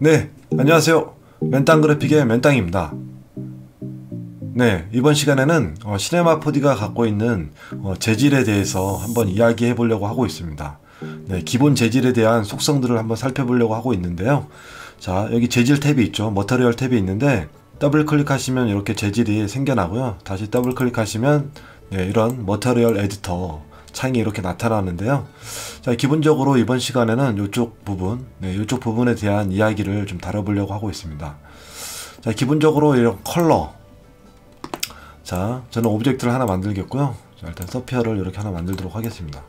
네, 안녕하세요. 맨땅 그래픽의 맨땅입니다. 네, 이번 시간에는 어, Cinema 4D가 갖고 있는 어, 재질에 대해서 한번 이야기해 보려고 하고 있습니다. 네, 기본 재질에 대한 속성들을 한번 살펴보려고 하고 있는데요. 자, 여기 재질 탭이 있죠. material 탭이 있는데 더블 클릭하시면 이렇게 재질이 생겨나고요. 다시 더블 클릭하시면 네, 이런 material editor 창이 이렇게 나타나는데요. 자, 기본적으로 이번 시간에는 이쪽 부분, 네, 이쪽 부분에 대한 이야기를 좀 다뤄보려고 하고 있습니다. 자, 기본적으로 이런 컬러. 자, 저는 object를 하나 만들겠고요. 자, 일단 sphere를 이렇게 하나 만들도록 하겠습니다.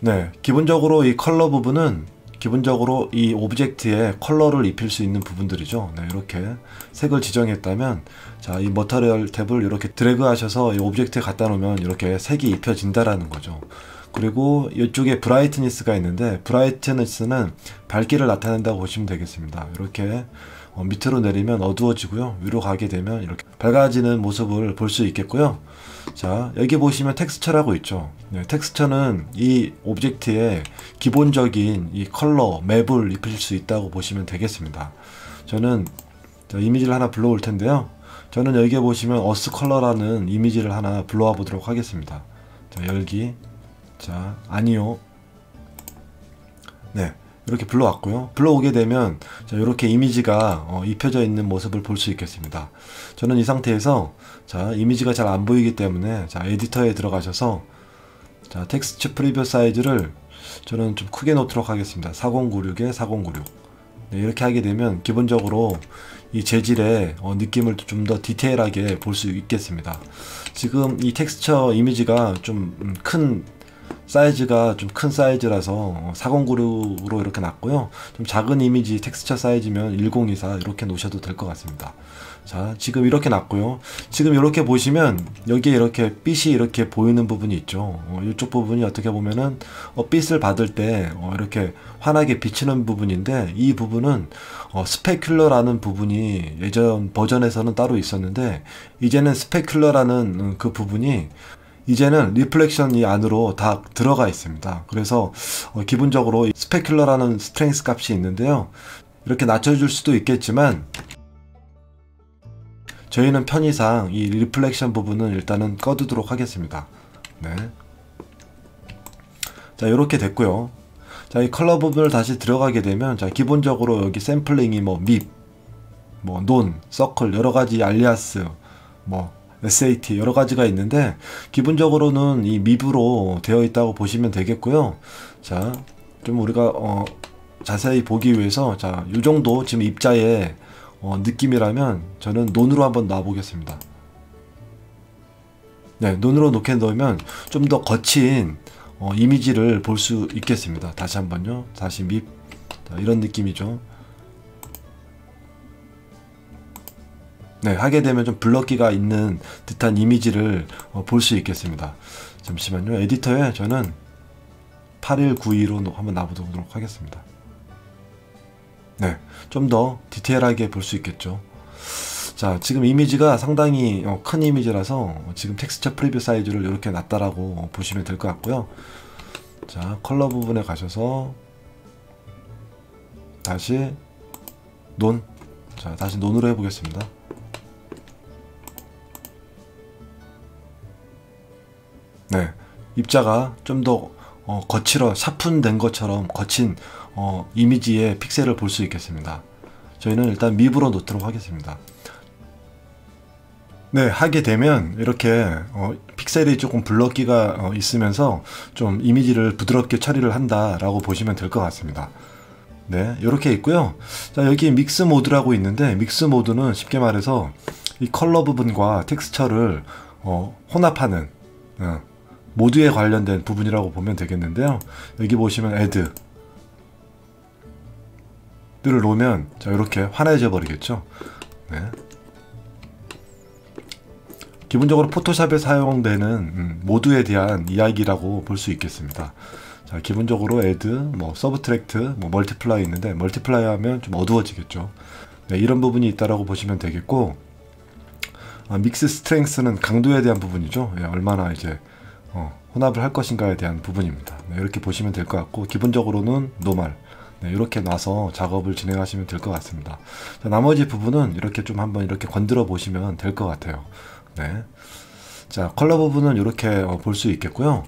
네, 기본적으로 이 컬러 부분은 기본적으로 이 object에 컬러를 입힐 수 있는 부분들이죠. 네, 이렇게 색을 지정했다면 자, 이 material 탭을 이렇게 드래그 하셔서 이 object에 갖다 놓으면 이렇게 색이 입혀진다라는 거죠. 그리고 이쪽에 brightness가 있는데 brightness는 밝기를 나타낸다고 보시면 되겠습니다. 이렇게 어, 밑으로 내리면 어두워지고요. 위로 가게 되면 이렇게 밝아지는 모습을 볼 수 있겠고요. 자, 여기 보시면 texture라고 있죠. 네, 텍스처는 이 object에 기본적인 이 컬러, map을 입힐 수 있다고 보시면 되겠습니다. 저는 이미지를 하나 불러올 텐데요. 저는 여기에 보시면 earth color라는 이미지를 하나 불러와 보도록 하겠습니다. 자, 열기. 자, 아니요. 네. 이렇게 불러왔고요. 불러오게 되면 자, 이렇게 이미지가 어, 입혀져 있는 모습을 볼 수 있겠습니다. 저는 이 상태에서 자, 이미지가 잘 안 보이기 때문에 자, 에디터에 들어가셔서 자, texture preview size를 저는 좀 크게 놓도록 하겠습니다. 4096에 4096. 네, 이렇게 하게 되면 기본적으로 이 재질의 어, 느낌을 좀 더 디테일하게 볼 수 있겠습니다. 지금 이 텍스처 이미지가 좀큰 음, 사이즈가 좀 큰 사이즈라서 4096으로 이렇게 놨고요. 좀 작은 이미지 텍스처 사이즈면 1024 이렇게 놓으셔도 될 것 같습니다. 자, 지금 이렇게 놨고요. 지금 이렇게 보시면 여기에 이렇게 빛이 이렇게 보이는 부분이 있죠. 어, 이쪽 부분이 어떻게 보면은 어, 빛을 받을 때 어, 이렇게 환하게 비치는 부분인데 이 부분은 어, specular라는 부분이 예전 버전에서는 따로 있었는데 이제는 specular라는 음, 그 부분이 이제는 reflection이 안으로 다 들어가 있습니다. 그래서 어, 기본적으로 specular라는 strength 값이 있는데요. 이렇게 낮춰줄 수도 있겠지만 저희는 편의상 이 reflection 부분은 일단은 꺼두도록 하겠습니다. 네. 자, 이렇게 됐고요. 자, 이 컬러 부분을 다시 들어가게 되면 자, 기본적으로 여기 샘플링이 뭐 MIP, 뭐 논, 서클 여러 가지 알리아스, 뭐 SAT 여러 가지가 있는데 기본적으로는 이 미브로 되어 있다고 보시면 되겠고요. 자, 좀 우리가 어, 자세히 보기 위해서 자, 이 정도 지금 입자의 어, 느낌이라면 저는 논으로 한번 놔 보겠습니다. 네, 논으로 놓게 넣으면 좀 더 거친 어, 이미지를 볼 수 있겠습니다. 다시 한번요. 다시 밉 자, 이런 느낌이죠. 네, 하게 되면 좀 블럭기가 있는 듯한 이미지를 어, 볼수 있겠습니다. 잠시만요. 에디터에 저는 8192로 한번 놔보도록 하겠습니다. 네, 좀 더 디테일하게 볼 수 있겠죠. 자, 지금 이미지가 상당히 어, 큰 이미지라서 지금 texture preview size를 이렇게 놨다라고 보시면 될 것 같고요. 자, 컬러 부분에 가셔서 다시 논. 자, 다시 논으로 해보겠습니다. 네, 입자가 좀더 어, 거칠어 샤픈된 것처럼 거친 어, 이미지의 픽셀을 볼 수 있겠습니다. 저희는 일단 밉으로 놓도록 하겠습니다. 네, 하게 되면 이렇게 어, 픽셀이 조금 블럭기가 어, 있으면서 좀 이미지를 부드럽게 처리를 한다라고 보시면 될 것 같습니다. 네, 이렇게 있고요. 자, 여기 믹스 모드라고 있는데 믹스 모드는 쉽게 말해서 이 컬러 부분과 텍스처를 어, 혼합하는 어, 모두에 관련된 부분이라고 보면 되겠는데요. 여기 보시면 add 를 놓으면 자 이렇게 환해져 버리겠죠. 네. 기본적으로 포토샵에 사용되는 음, 모두에 대한 이야기라고 볼 수 있겠습니다. 자, 기본적으로 add, 뭐 subtract, 뭐 multiply 있는데 multiply 하면 좀 어두워지겠죠. 네, 이런 부분이 있다라고 보시면 되겠고 아, 믹스 스트렝스는 강도에 대한 부분이죠. 예, 얼마나 이제 어, 혼합을 할 것인가에 대한 부분입니다. 네, 이렇게 보시면 될 것 같고 기본적으로는 노말 네, 이렇게 놔서 작업을 진행하시면 될 것 같습니다. 자, 나머지 부분은 이렇게 좀 한번 이렇게 건드려 보시면 될 것 같아요. 네. 자, 컬러 부분은 이렇게 어, 볼수 있겠고요.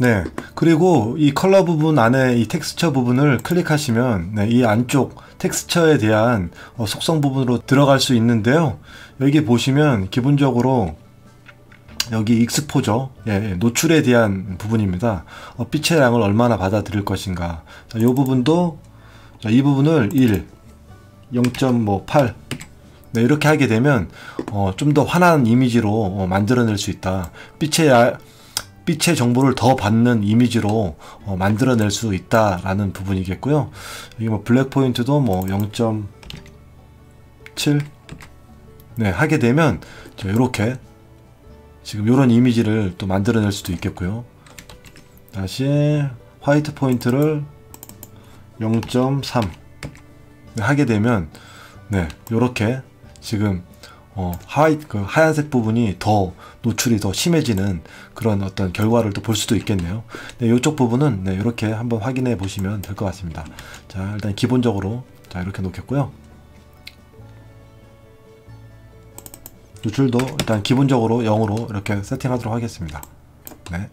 네. 그리고 이 컬러 부분 안에 이 텍스처 부분을 클릭하시면 네, 이 안쪽 텍스처에 대한 어, 속성 부분으로 들어갈 수 있는데요. 여기 보시면 기본적으로 여기 익스포저 예, 예, 노출에 대한 부분입니다. 어, 빛의 양을 얼마나 받아들일 것인가. 자, 이 부분도 자, 이 부분을 1, 0.8 네, 이렇게 하게 되면 어, 좀 더 환한 이미지로 어, 만들어낼 수 있다. 빛의 야, 빛의 정보를 더 받는 이미지로 어, 만들어낼 수 있다라는 부분이겠고요. 여기 뭐 블랙 포인트도 뭐 0.7 네, 하게 되면 이렇게 지금 이런 이미지를 또 만들어낼 수도 있겠고요. 다시 white point를 0.3 네, 하게 되면 네, 이렇게 지금 어, 하이, 그 하얀색 부분이 더 노출이 더 심해지는 그런 어떤 결과를 또 볼 수도 있겠네요. 네, 이쪽 부분은 네, 이렇게 한번 확인해 보시면 될 것 같습니다. 자, 일단 기본적으로 자, 이렇게 놓겠고요. 노출도 일단 기본적으로 0으로 이렇게 세팅하도록 하겠습니다. 네.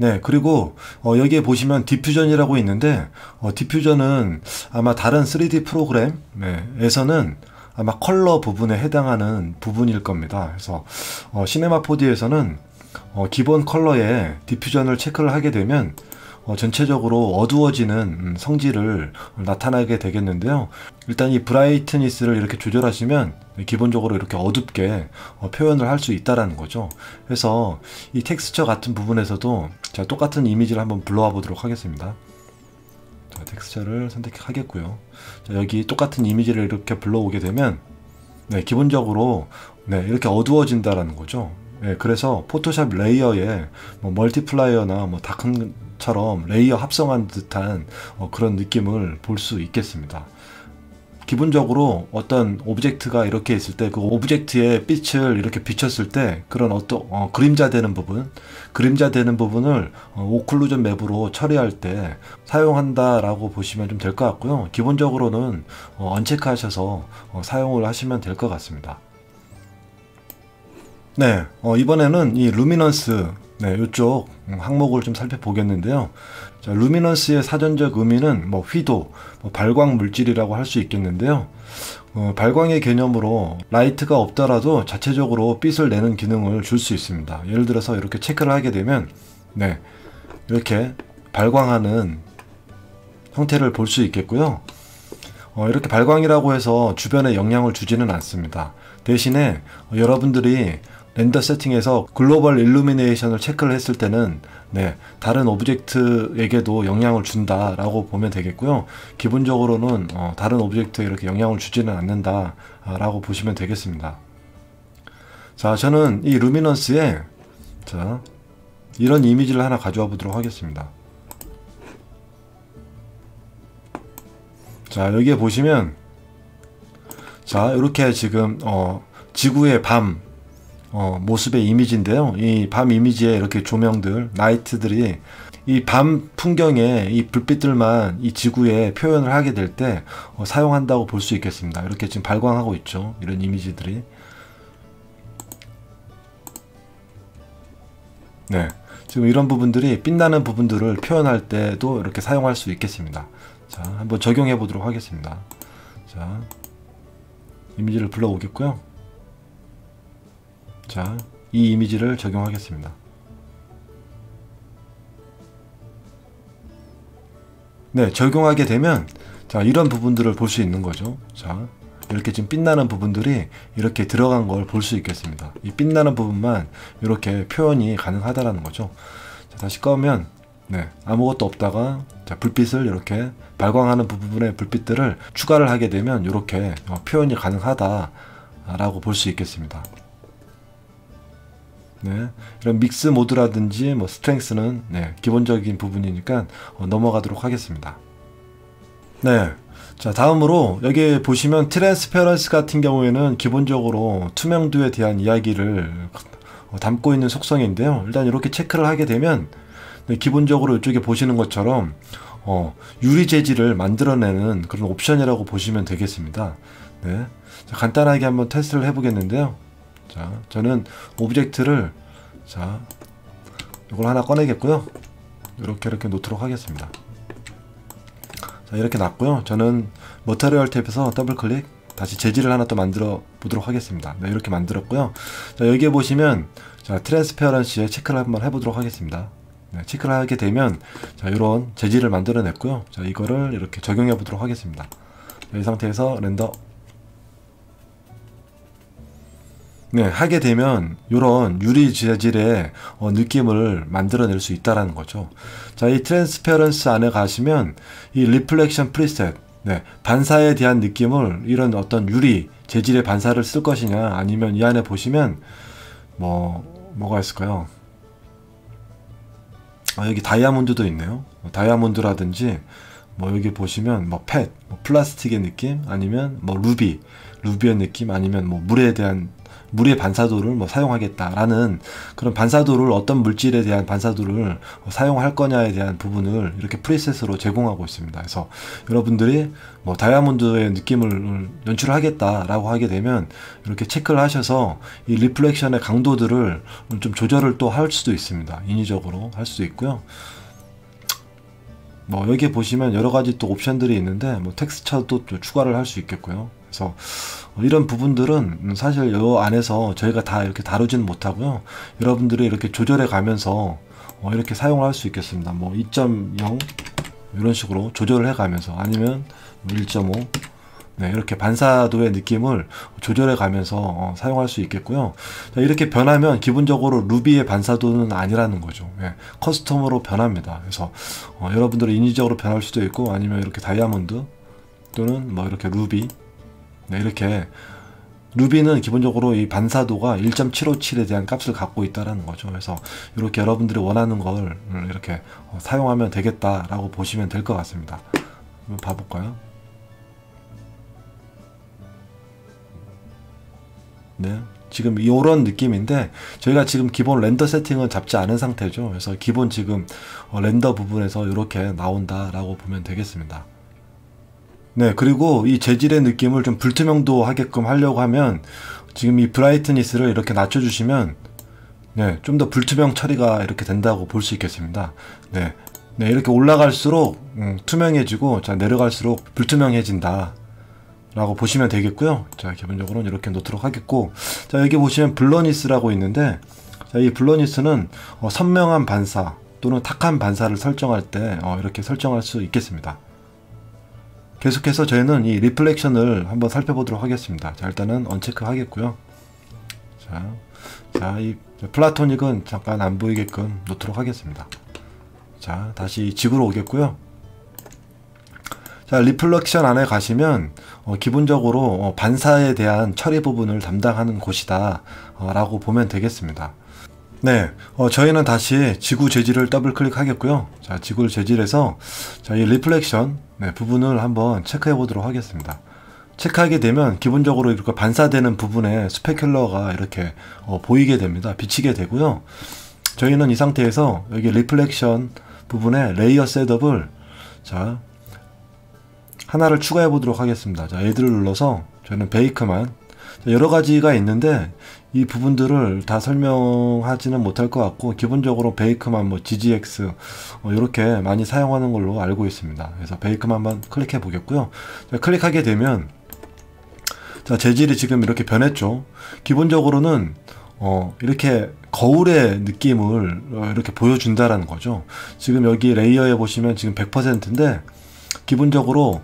네, 그리고 어, 여기에 보시면 디퓨전이라고 있는데 어, 디퓨전은 아마 다른 3D 프로그램에서는 아마 컬러 부분에 해당하는 부분일 겁니다. 그래서 어, 시네마 4D에서는 어, 기본 컬러에 디퓨전을 체크를 하게 되면 어, 전체적으로 어두워지는 음, 성질을 나타나게 되겠는데요. 일단 이 브라이트니스를 이렇게 조절하시면 기본적으로 이렇게 어둡게 어, 표현을 할 수 있다라는 거죠. 그래서 이 텍스처 같은 부분에서도 자, 똑같은 이미지를 한번 불러와 보도록 하겠습니다. 자, 텍스처를 선택하겠고요. 자, 여기 똑같은 이미지를 이렇게 불러오게 되면 네, 기본적으로 네, 이렇게 어두워진다라는 거죠. 네, 그래서 포토샵 layer에 뭐 multiply나 뭐 darken처럼 layer 합성한 듯한 어, 그런 느낌을 볼 수 있겠습니다. 기본적으로 어떤 object가 이렇게 있을 때 그 object의 빛을 이렇게 비쳤을 때 그런 어떤 어, 그림자 되는 부분 그림자 되는 부분을 어, occlusion map으로 처리할 때 사용한다라고 보시면 좀 될 것 같고요 기본적으로는 어, uncheck 하셔서 어, 사용을 하시면 될 것 같습니다 네 어, 이번에는 이 luminance 네, 이쪽 항목을 좀 살펴보겠는데요. 자, luminance의 사전적 의미는 뭐 휘도, 뭐 발광 물질이라고 할 수 있겠는데요. 어, 발광의 개념으로 라이트가 없더라도 자체적으로 빛을 내는 기능을 줄 수 있습니다. 예를 들어서 이렇게 체크를 하게 되면 네, 이렇게 발광하는 형태를 볼 수 있겠고요. 어, 이렇게 발광이라고 해서 주변에 영향을 주지는 않습니다. 대신에 어, 여러분들이 render 세팅에서 global illumination을 체크를 했을 때는 네, 다른 object에게도 영향을 준다라고 보면 되겠고요. 기본적으로는 어, 다른 object에 이렇게 영향을 주지는 않는다라고 보시면 되겠습니다. 자, 저는 이 luminance에 자, 이런 이미지를 하나 가져와 보도록 하겠습니다. 자, 여기에 보시면 자, 이렇게 지금 어, 지구의 밤 어, 모습의 이미지인데요. 이 밤 이미지에 이렇게 조명들, 나이트들이 이 밤 풍경에 이 불빛들만 이 지구에 표현을 하게 될때 어, 사용한다고 볼 수 있겠습니다. 이렇게 지금 발광하고 있죠. 이런 이미지들이. 네. 지금 이런 부분들이 빛나는 부분들을 표현할 때도 이렇게 사용할 수 있겠습니다. 자, 한번 적용해 보도록 하겠습니다. 자, 이미지를 불러오겠고요. 자, 이 이미지를 적용하겠습니다. 네, 적용하게 되면 자, 이런 부분들을 볼 수 있는 거죠. 자, 이렇게 지금 빛나는 부분들이 이렇게 들어간 걸 볼 수 있겠습니다. 이 빛나는 부분만 이렇게 표현이 가능하다라는 거죠. 자, 다시 꺼면 네, 아무것도 없다가 자, 불빛을 이렇게 발광하는 부분의 불빛들을 추가를 하게 되면 이렇게 어, 표현이 가능하다라고 볼 수 있겠습니다. 네, 이런 믹스 모드라든지 뭐 스트렝스는 네, 기본적인 부분이니까 어, 넘어가도록 하겠습니다. 네, 자 다음으로 여기 보시면 transparency 같은 경우에는 기본적으로 투명도에 대한 이야기를 어, 담고 있는 속성인데요. 일단 이렇게 체크를 하게 되면 네, 기본적으로 이쪽에 보시는 것처럼 어, 유리 재질을 만들어내는 그런 옵션이라고 보시면 되겠습니다. 네. 자, 간단하게 한번 테스트를 해보겠는데요 자 저는 object를 자 이걸 하나 꺼내겠고요. 이렇게 이렇게 놓도록 하겠습니다. 자 이렇게 놨고요. 저는 material 탭에서 더블 클릭 다시 재질을 하나 또 만들어 보도록 하겠습니다. 네, 이렇게 만들었고요. 자 여기에 보시면 자 transparency에 체크를 한번 해보도록 하겠습니다. 네, 체크를 하게 되면 자 이런 재질을 만들어 냈고요. 자 이거를 이렇게 적용해 보도록 하겠습니다. 자, 이 상태에서 render 네, 하게 되면 이런 유리 재질의 어, 느낌을 만들어낼 수 있다라는 거죠. 자, 이 transparency 안에 가시면 이 reflection preset, 네, 반사에 대한 느낌을 이런 어떤 유리 재질의 반사를 쓸 것이냐, 아니면 이 안에 보시면 뭐 뭐가 있을까요? 아, 여기 다이아몬드도 있네요. 뭐 다이아몬드라든지 뭐 여기 보시면 뭐 PET, 뭐 플라스틱의 느낌, 아니면 뭐 루비, 루비의 느낌, 아니면 뭐 물에 대한 물의 반사도를 뭐 사용하겠다라는 그런 반사도를 어떤 물질에 대한 반사도를 사용할 거냐에 대한 부분을 이렇게 preset으로 제공하고 있습니다. 그래서 여러분들이 뭐 다이아몬드의 느낌을 연출하겠다라고 하게 되면 이렇게 체크를 하셔서 이 reflection의 강도들을 좀 조절을 또 할 수도 있습니다. 인위적으로 할 수도 있고요. 뭐 여기에 보시면 여러 가지 또 옵션들이 있는데 뭐 텍스처도 또 추가를 할 수 있겠고요. 그래서 이런 부분들은 사실 이 안에서 저희가 다 이렇게 다루지는 못하고요. 여러분들이 이렇게 조절해 가면서 어, 이렇게 사용을 할 수 있겠습니다. 뭐 2.0 이런 식으로 조절을 해 가면서 아니면 1.5 네, 이렇게 반사도의 느낌을 조절해 가면서 어, 사용할 수 있겠고요. 자, 이렇게 변하면 기본적으로 루비의 반사도는 아니라는 거죠. 예, 커스텀으로 변합니다. 그래서 어, 여러분들은 인위적으로 변할 수도 있고 아니면 이렇게 다이아몬드 또는 뭐 이렇게 루비 네, 이렇게 루비는 기본적으로 이 반사도가 1.757에 대한 값을 갖고 있다는 거죠. 그래서 이렇게 여러분들이 원하는 걸 이렇게 어, 사용하면 되겠다라고 보시면 될 것 같습니다. 한번 봐볼까요? 네. 지금 이런 느낌인데 저희가 지금 기본 렌더 세팅은 잡지 않은 상태죠. 그래서 기본 지금 어, 렌더 부분에서 이렇게 나온다 라고 보면 되겠습니다. 네, 그리고 이 재질의 느낌을 좀 불투명도 하게끔 하려고 하면 지금 이 브라이트니스를 이렇게 낮춰주시면 네, 좀 더 불투명 처리가 이렇게 된다고 볼 수 있겠습니다. 네, 네, 이렇게 올라갈수록 음, 투명해지고 자 내려갈수록 불투명해진다. 라고 보시면 되겠고요. 자, 기본적으로는 이렇게 놓도록 하겠고 자, 여기 보시면 블러니스라고 있는데 자, 이 blurriness는 어, 선명한 반사 또는 탁한 반사를 설정할 때 어, 이렇게 설정할 수 있겠습니다. 계속해서 저희는 이 reflection을 한번 살펴보도록 하겠습니다. 자, 일단은 uncheck 하겠고요. 자, 자, 이 platonic은 잠깐 안 보이게끔 놓도록 하겠습니다. 자, 다시 지구로 오겠고요. 자, reflection 안에 가시면 어, 기본적으로 어, 반사에 대한 처리 부분을 담당하는 곳이다 어, 라고 보면 되겠습니다. 네, 어, 저희는 다시 지구 재질을 더블 클릭하겠고요. 자, 지구 재질에서 자, 이 reflection 네, 부분을 한번 체크해 보도록 하겠습니다. 체크하게 되면 기본적으로 이렇게 반사되는 부분에 specular가 이렇게 어, 보이게 됩니다. 비치게 되고요. 저희는 이 상태에서 여기 reflection 부분에 layer setup을 자 하나를 추가해 보도록 하겠습니다. 자, add를 눌러서 저는 Beckmann 여러 가지가 있는데 이 부분들을 다 설명하지는 못할 것 같고 기본적으로 베이크만 뭐 GGX 어, 이렇게 많이 사용하는 걸로 알고 있습니다. 그래서 베이크만 한번 클릭해 보겠고요. 자, 클릭하게 되면 자 재질이 지금 이렇게 변했죠. 기본적으로는 어, 이렇게 거울의 느낌을 어, 이렇게 보여준다라는 거죠. 지금 여기 레이어에 보시면 지금 100%인데 기본적으로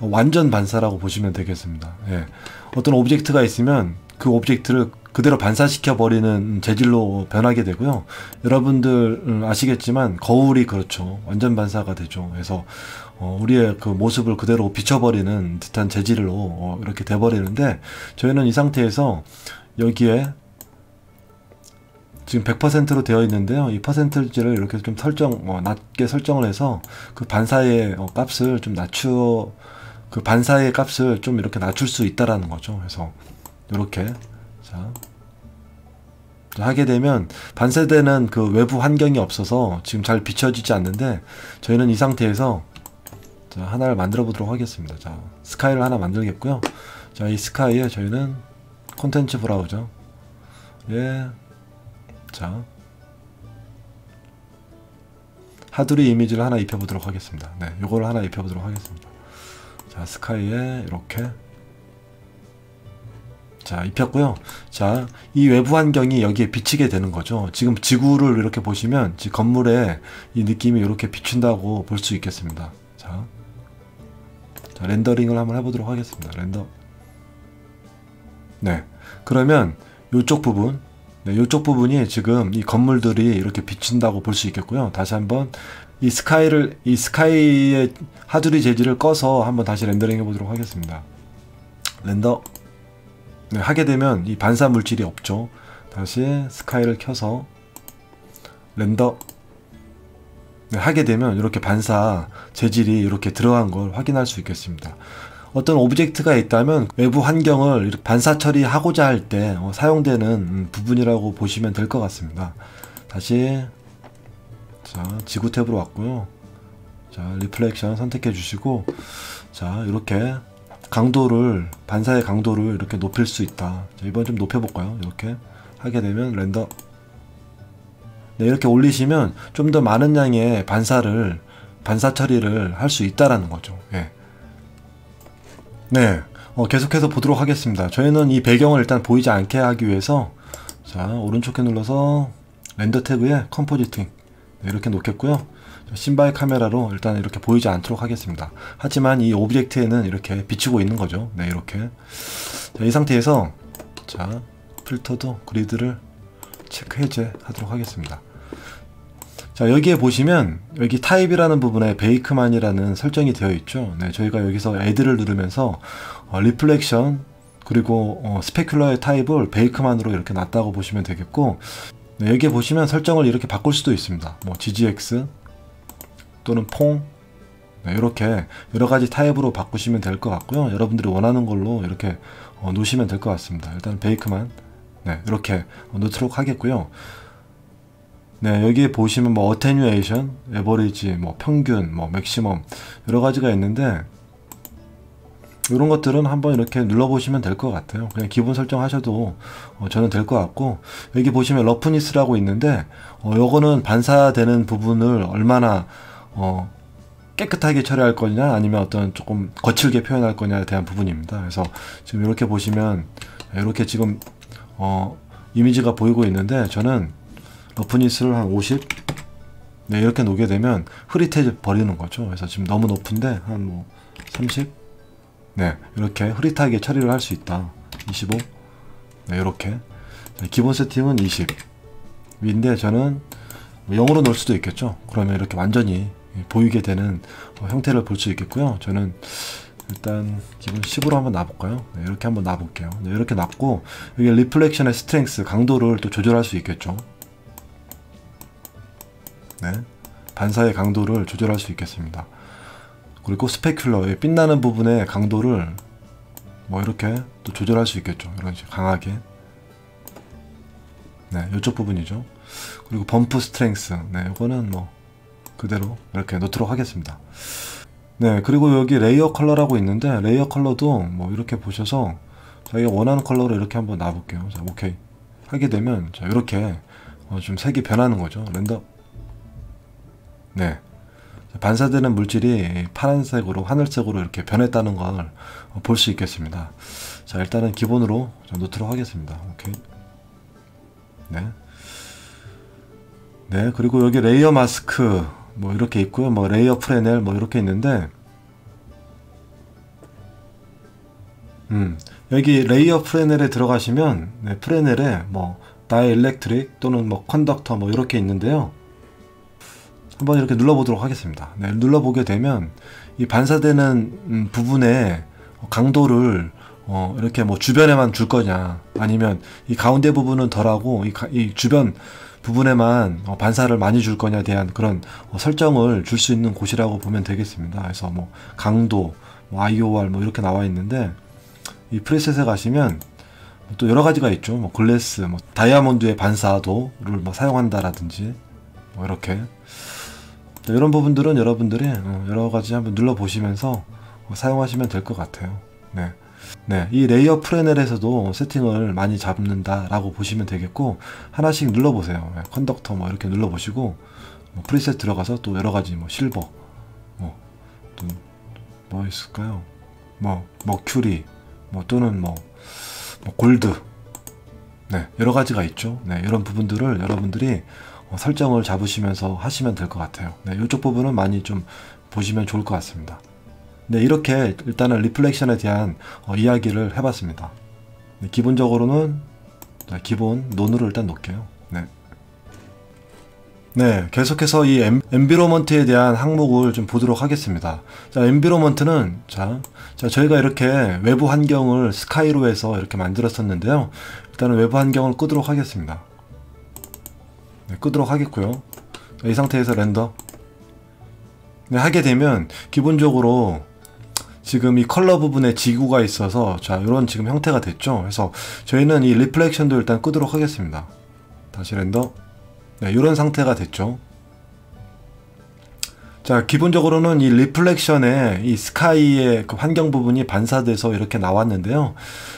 완전 반사라고 보시면 되겠습니다. 예. 어떤 object가 있으면 그 object를 그대로 반사시켜 버리는 재질로 변하게 되고요. 여러분들 음, 아시겠지만 거울이 그렇죠. 완전 반사가 되죠. 그래서 어, 우리의 그 모습을 그대로 비춰버리는 듯한 재질로 어, 이렇게 돼버리는데 저희는 이 상태에서 여기에 지금 100%로 되어 있는데요. 이 퍼센트지를 이렇게 좀 설정, 어, 낮게 설정을 해서 그 반사의 어, 값을 좀 낮추어 그 반사의 값을 좀 이렇게 낮출 수 있다라는 거죠. 그래서 이렇게 자 하게 되면 반사되는 그 외부 환경이 없어서 지금 잘 비춰지지 않는데 저희는 이 상태에서 자 하나를 만들어 보도록 하겠습니다. 자 스카이를 하나 만들겠고요. 자 이 스카이에 저희는 콘텐츠 브라우저 예. 자 하두리 이미지를 하나 입혀 보도록 하겠습니다. 네, 요거를 하나 입혀 보도록 하겠습니다. 자, 스카이에 이렇게 자, 입혔고요. 자, 이 외부 환경이 여기에 비치게 되는 거죠. 지금 지구를 이렇게 보시면 지 건물에 이 느낌이 이렇게 비춘다고 볼 수 있겠습니다. 자, 자, 렌더링을 한번 해보도록 하겠습니다. 렌더. 네. 그러면 이쪽 부분 네, 이쪽 부분이 지금 이 건물들이 이렇게 비친다고 볼 수 있겠고요. 다시 한번 이 스카이를 이 스카이의 하두리 재질을 꺼서 한번 다시 렌더링 해보도록 하겠습니다. 렌더 네, 하게 되면 이 반사 물질이 없죠. 다시 스카이를 켜서 렌더 네, 하게 되면 이렇게 반사 재질이 이렇게 들어간 걸 확인할 수 있겠습니다. 어떤 object가 있다면 외부 환경을 반사 처리하고자 할때 어, 사용되는 음, 부분이라고 보시면 될 것 같습니다. 다시 자 지구 탭으로 왔고요. 자 reflection 선택해 주시고 자 이렇게 강도를 반사의 강도를 이렇게 높일 수 있다. 자, 이번 좀 높여 볼까요? 이렇게 하게 되면 render 네, 이렇게 올리시면 좀 더 많은 양의 반사를 반사 처리를 할 수 있다라는 거죠. 예. 네, 어, 계속해서 보도록 하겠습니다. 저희는 이 배경을 일단 보이지 않게 하기 위해서 자 오른쪽에 눌러서 render tag에 compositing 네, 이렇게 놓겠고요. seen by camera로 일단 이렇게 보이지 않도록 하겠습니다. 하지만 이 object에는 이렇게 비추고 있는 거죠. 네, 이렇게 자, 이 상태에서 자 필터도 grid를 체크 해제하도록 하겠습니다. 자 여기에 보시면 여기 타입이라는 부분에 Beckmann이라는 설정이 되어 있죠 네, 저희가 여기서 add를 누르면서 어, reflection 그리고 어, specular의 타입을 Beckmann으로 이렇게 놨다고 보시면 되겠고 네, 여기에 보시면 설정을 이렇게 바꿀 수도 있습니다. 뭐 GGX 또는 Phong. 네, 이렇게 여러가지 타입으로 바꾸시면 될 것 같고요. 여러분들이 원하는 걸로 이렇게 어, 놓으시면 될 것 같습니다. 일단 Beckmann. 네, 이렇게 어, 놓도록 하겠고요. 네, 여기 보시면 뭐 attenuation, average, 뭐 평균, 뭐 maximum 여러 가지가 있는데 이런 것들은 한번 이렇게 눌러보시면 될 것 같아요. 그냥 기본 설정하셔도 어, 저는 될 것 같고 여기 보시면 roughness라고 있는데 어, 요거는 반사되는 부분을 얼마나 어, 깨끗하게 처리할 거냐 아니면 어떤 조금 거칠게 표현할 거냐에 대한 부분입니다. 그래서 지금 이렇게 보시면 이렇게 지금 어, 이미지가 보이고 있는데 저는 러프니스를 한 50? 네, 이렇게 놓게 되면 흐릿해 버리는 거죠. 그래서 지금 너무 높은데 한 뭐 30? 네, 이렇게 흐릿하게 처리를 할 수 있다. 25? 네, 이렇게. 기본 세팅은 20. 인데 저는 0으로 뭐 놓을 수도 있겠죠. 그러면 이렇게 완전히 보이게 되는 어, 형태를 볼 수 있겠고요. 저는 일단 기본 10으로 한번 놔볼까요? 네, 이렇게 한번 놔볼게요. 네, 이렇게 놨고 여기 reflection의 strength 강도를 또 조절할 수 있겠죠. 네, 반사의 강도를 조절할 수 있겠습니다. 그리고 specular의 빛나는 부분의 강도를 뭐 이렇게 또 조절할 수 있겠죠. 이런 식 강하게. 네, 이쪽 부분이죠. 그리고 bump strength. 네, 이거는 뭐 그대로 이렇게 놓도록 하겠습니다. 네, 그리고 여기 layer color라고 있는데 layer color도 뭐 이렇게 보셔서 자기가 원하는 컬러로 이렇게 한번 놔볼게요. 자, 오케이. 하게 되면 자, 이렇게 어, 좀 색이 변하는 거죠. render 네. 반사되는 물질이 파란색으로 하늘색으로 이렇게 변했다는 걸 볼 수 있겠습니다. 자 일단은 기본으로 놓도록 하겠습니다. 오케이. 네. 네 그리고 여기 layer mask 뭐 이렇게 있고요. 뭐 layer Fresnel 뭐 이렇게 있는데 음 여기 layer Fresnel에 들어가시면 네, Fresnel에 뭐 dielectric 또는 뭐 conductor 뭐 이렇게 있는데요. 한번 이렇게 눌러보도록 하겠습니다. 네, 눌러보게 되면 이 반사되는 음, 부분의 강도를 어, 이렇게 뭐 주변에만 줄 거냐 아니면 이 가운데 부분은 덜하고 이, 가, 이 주변 부분에만 어, 반사를 많이 줄 거냐에 대한 그런 어, 설정을 줄 수 있는 곳이라고 보면 되겠습니다. 그래서 뭐 강도, 뭐 IOR 뭐 이렇게 나와 있는데 이 프리셋에 가시면 또 여러 가지가 있죠. 뭐 글래스, 뭐 다이아몬드의 반사도를 뭐 사용한다라든지 뭐 이렇게 이런 부분들은 여러분들이 어, 여러 가지 한번 눌러 보시면서 사용하시면 될 것 같아요. 네. 네, 이 layer Fresnel에서도 세팅을 많이 잡는다라고 보시면 되겠고 하나씩 눌러보세요. 네, conductor 뭐 이렇게 눌러보시고 뭐 preset 들어가서 또 여러 가지 뭐 실버, 뭐, 또뭐 있을까요? 뭐 mercury, 뭐 또는 뭐, 뭐 골드, 네 여러 가지가 있죠. 네 이런 부분들을 여러분들이 어, 설정을 잡으시면서 하시면 될 것 같아요. 네, 이쪽 부분은 많이 좀 보시면 좋을 것 같습니다. 네, 이렇게 일단은 reflection에 대한 어, 이야기를 해봤습니다. 네, 기본적으로는 네, 기본 none으로 일단 놓을게요. 네. 네, 계속해서 이 엠, environment에 대한 항목을 좀 보도록 하겠습니다. 자, environment는 자, 자, 저희가 이렇게 외부 환경을 sky로 해서 이렇게 만들었었는데요. 일단은 외부 환경을 끄도록 하겠습니다. 네, 끄도록 하겠고요. 자, 이 상태에서 render. 네, 하게 되면 기본적으로 지금 이 컬러 부분에 지구가 있어서 자 이런 지금 형태가 됐죠. 그래서 저희는 이 reflection도 일단 끄도록 하겠습니다. 다시 render. 네 이런 상태가 됐죠 자 기본적으로는 이 reflection에 이 sky의 그 환경 부분이 반사돼서 이렇게 나왔는데요.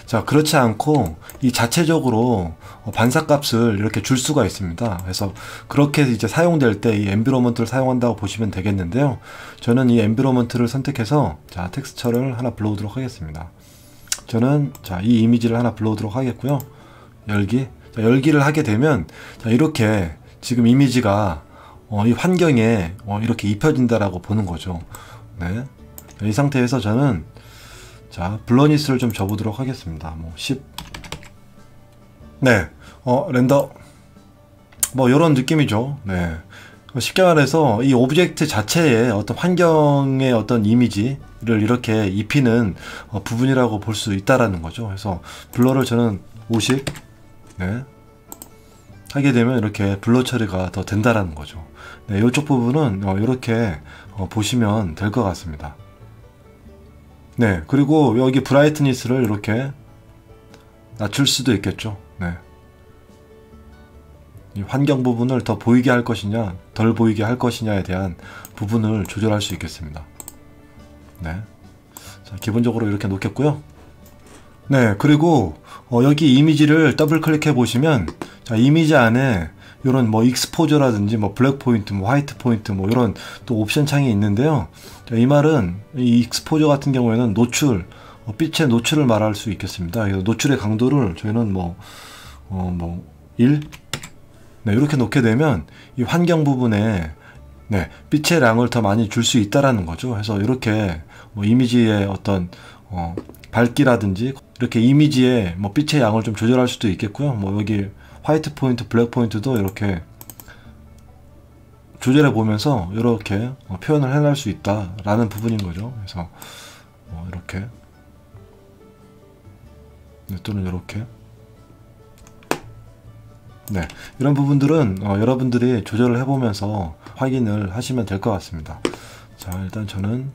자 그렇지 않고 이 자체적으로 반사 값을 이렇게 줄 수가 있습니다. 그래서 그렇게 이제 사용될 때 이 environment를 사용한다고 보시면 되겠는데요. 저는 이 environment를 선택해서 자 텍스처를 하나 불러오도록 하겠습니다. 저는 자 이 이미지를 하나 불러오도록 하겠고요. 열기. 자, 열기를 하게 되면 자 이렇게 지금 이미지가 어, 이 환경에 어, 이렇게 입혀진다라고 보는 거죠. 네. 이 상태에서 저는 자 blurriness를 좀 줘보도록 하겠습니다. 뭐 10. 네. 어 render. 뭐 이런 느낌이죠. 네. 쉽게 말해서 이 오브젝트 자체의 어떤 환경의 어떤 이미지를 이렇게 입히는 어, 부분이라고 볼 수 있다라는 거죠. 그래서 blur를 저는 50. 네. 하게 되면 이렇게 blur 처리가 더 된다라는 거죠. 네, 이쪽 부분은 어, 이렇게 어, 보시면 될 것 같습니다. 네, 그리고 여기 브라이트니스를 이렇게 낮출 수도 있겠죠. 네. 이 환경 부분을 더 보이게 할 것이냐, 덜 보이게 할 것이냐에 대한 부분을 조절할 수 있겠습니다. 네. 자, 기본적으로 이렇게 놓겠고요. 네, 그리고 어, 여기 이미지를 더블 클릭해 보시면 자, 이미지 안에 이런 뭐 exposure라든지 뭐 black point, 뭐 white point 뭐 이런 또 옵션 창이 있는데요. 자, 이 말은 이 exposure 같은 경우에는 노출, 어, 빛의 노출을 말할 수 있겠습니다. 노출의 강도를 저희는 뭐, 어, 뭐, 1? 네, 이렇게 놓게 되면 이 환경 부분에 네, 빛의 양을 더 많이 줄 수 있다라는 거죠. 그래서 이렇게 뭐 이미지의 어떤 어, 밝기라든지 이렇게 이미지에 뭐 빛의 양을 좀 조절할 수도 있겠고요. 뭐 여기 화이트 포인트, 블랙 포인트도 이렇게 조절해 보면서 이렇게 어, 표현을 해낼 수 있다라는 부분인 거죠. 그래서 어, 이렇게 네, 또는 이렇게 네 이런 부분들은 어, 여러분들이 조절을 해보면서 확인을 하시면 될 것 같습니다. 자 일단 저는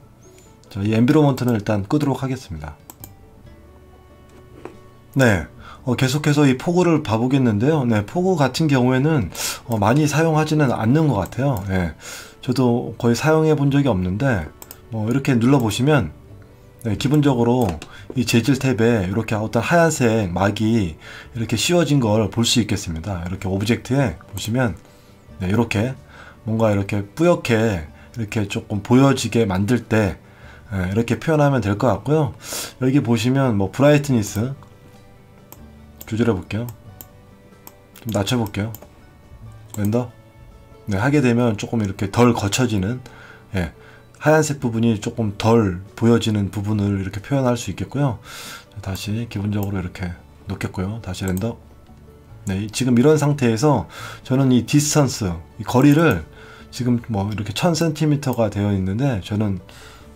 자, 이 environment는 일단 끄도록 하겠습니다. 네. 어, 계속해서 이 fog를 봐보겠는데요. 네, fog 같은 경우에는 어, 많이 사용하지는 않는 것 같아요. 네, 저도 거의 사용해 본 적이 없는데 뭐 이렇게 눌러보시면 네, 기본적으로 이 재질 탭에 이렇게 어떤 하얀색 막이 이렇게 씌워진 걸 볼 수 있겠습니다. 이렇게 오브젝트에 보시면 네, 이렇게 뭔가 이렇게 뿌옇게 이렇게 조금 보여지게 만들 때 네, 이렇게 표현하면 될 것 같고요. 여기 보시면 뭐 브라이트니스 조절해 볼게요. 좀 낮춰 볼게요. 렌더? 네, 하게 되면 조금 이렇게 덜 거쳐지는 예, 하얀색 부분이 조금 덜 보여지는 부분을 이렇게 표현할 수 있겠고요. 다시 기본적으로 이렇게 놓겠고요. 다시 render. 네, 지금 이런 상태에서 저는 이 distance 이 거리를 지금 뭐 이렇게 1000cm가 되어 있는데 저는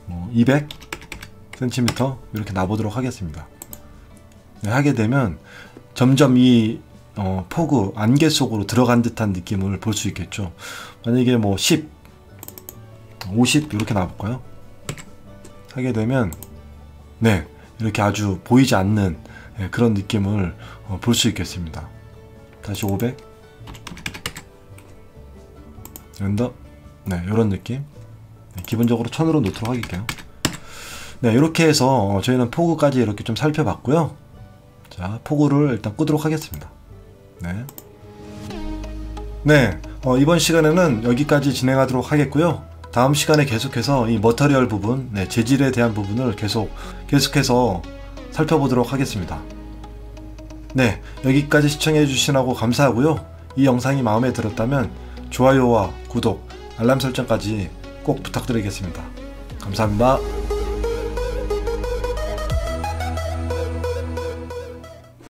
뭐 200cm 이렇게 놔보도록 하겠습니다. 네, 하게 되면 점점 이 어, fog 안개 속으로 들어간 듯한 느낌을 볼 수 있겠죠. 만약에 뭐 10, 50 이렇게 놔볼까요? 하게 되면 네, 이렇게 아주 보이지 않는 예, 그런 느낌을 어, 볼수 있겠습니다. 다시 500. 연더. 네, 이런 느낌. 네, 기본적으로 1000으로 놓도록 하겠게요. 네, 이렇게 해서 어, 저희는 포구까지 이렇게 좀 살펴봤고요. 자, 포구를 일단 끄도록 하겠습니다. 네. 네, 어, 이번 시간에는 여기까지 진행하도록 하겠고요. 다음 시간에 계속해서 이 머터리얼 부분, 네, 재질에 대한 부분을 계속, 계속해서 살펴보도록 하겠습니다. 네, 여기까지 시청해 주시라고 감사하고요. 이 영상이 마음에 들었다면 좋아요와 구독, 알람 설정까지 꼭 부탁드리겠습니다. 감사합니다.